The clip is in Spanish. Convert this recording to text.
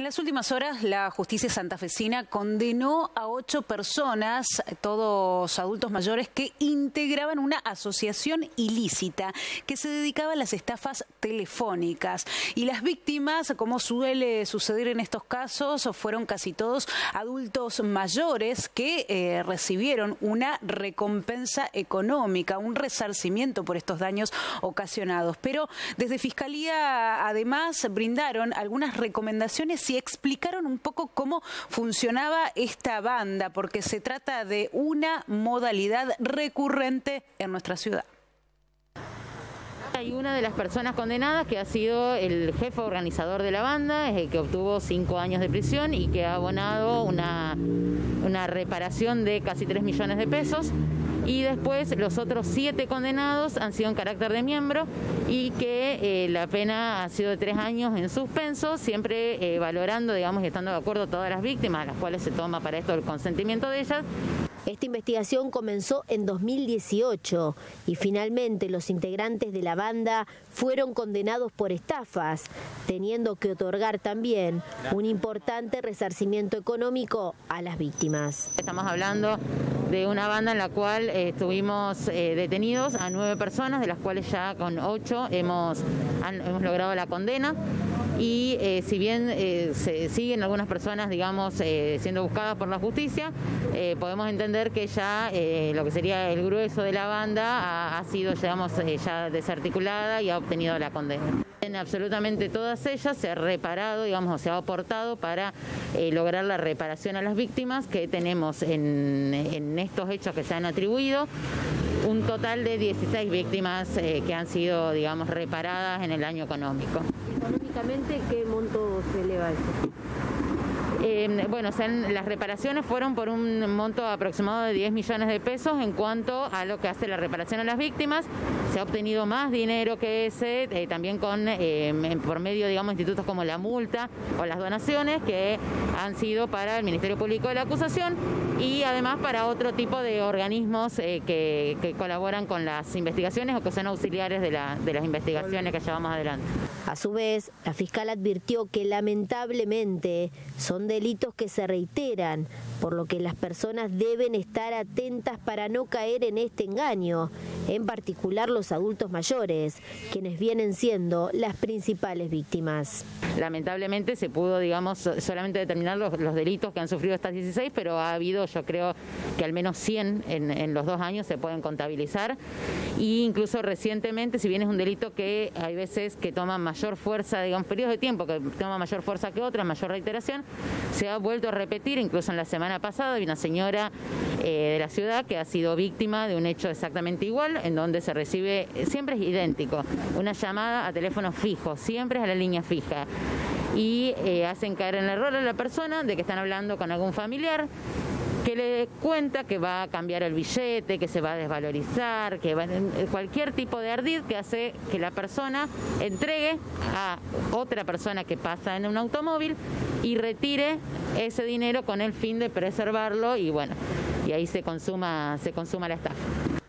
En las últimas horas, la justicia santafesina condenó a ocho personas, todos adultos mayores, que integraban una asociación ilícita que se dedicaba a las estafas telefónicas. Y las víctimas, como suele suceder en estos casos, fueron casi todos adultos mayores que eh, recibieron una recompensa económica, un resarcimiento por estos daños ocasionados. Pero desde Fiscalía, además, brindaron algunas recomendaciones y explicaron un poco cómo funcionaba esta banda, porque se trata de una modalidad recurrente en nuestra ciudad. Hay una de las personas condenadas que ha sido el jefe organizador de la banda, es el que obtuvo cinco años de prisión y que ha abonado una, una reparación de casi tres millones de pesos y después los otros siete condenados han sido en carácter de miembro y que eh, la pena ha sido de tres años en suspenso, siempre eh, valorando, digamos, y estando de acuerdo todas las víctimas, a las cuales se toma para esto el consentimiento de ellas. Esta investigación comenzó en 2018 y finalmente los integrantes de la banda fueron condenados por estafas, teniendo que otorgar también un importante resarcimiento económico a las víctimas. Estamos hablando de una banda en la cual eh, estuvimos eh, detenidos a nueve personas, de las cuales ya con ocho hemos, hemos logrado la condena y eh, si bien se siguen algunas personas, digamos, siendo buscadas por la justicia, podemos entender que ya lo que sería el grueso de la banda ha, sido, digamos, ya desarticulada y ha obtenido la condena. En absolutamente todas ellas se ha reparado, digamos, se ha aportado para lograr la reparación a las víctimas que tenemos en, en estos hechos que se han atribuido un total de 16 víctimas eh, que han sido, digamos, reparadas en el año económico. ¿Económicamente qué monto se eleva esto? Eh, bueno, las reparaciones fueron por un monto aproximado de 10 millones de pesos en cuanto a lo que hace la reparación a las víctimas. Se ha obtenido más dinero que ese, eh, también con por medio, digamos, institutos como la multa o las donaciones que han sido para el Ministerio Público de la Acusación y además para otro tipo de organismos que, que, colaboran con las investigaciones o que son auxiliares de, la, de las investigaciones que llevamos adelante. A su vez, la fiscal advirtió que lamentablemente son delitos que se reiteran, por lo que las personas deben estar atentas para no caer en este engaño, en particular los adultos mayores, quienes vienen siendo las principales víctimas. Lamentablemente se pudo, digamos, solamente determinar los, delitos que han sufrido estas 16, pero ha habido, yo creo que al menos 100 en, en los dos años se pueden contabilizar. Y incluso recientemente, si bien es un delito que hay veces que toman mayor fuerza, digamos, periodos de tiempo que toma mayor fuerza que otras, mayor reiteración, se ha vuelto a repetir, incluso en la semana pasada hay una señora eh, de la ciudad que ha sido víctima de un hecho exactamente igual, en donde se recibe, siempre es idéntico, una llamada a teléfono fijo, siempre es a la línea fija. Y eh, hacen caer en el error a la persona de que están hablando con algún familiar que le cuenta que va a cambiar el billete, que se va a desvalorizar, que va, cualquier tipo de ardid que hace que la persona entregue a otra persona que pasa en un automóvil y retire ese dinero con el fin de preservarlo y bueno, y ahí se consuma, se consuma la estafa.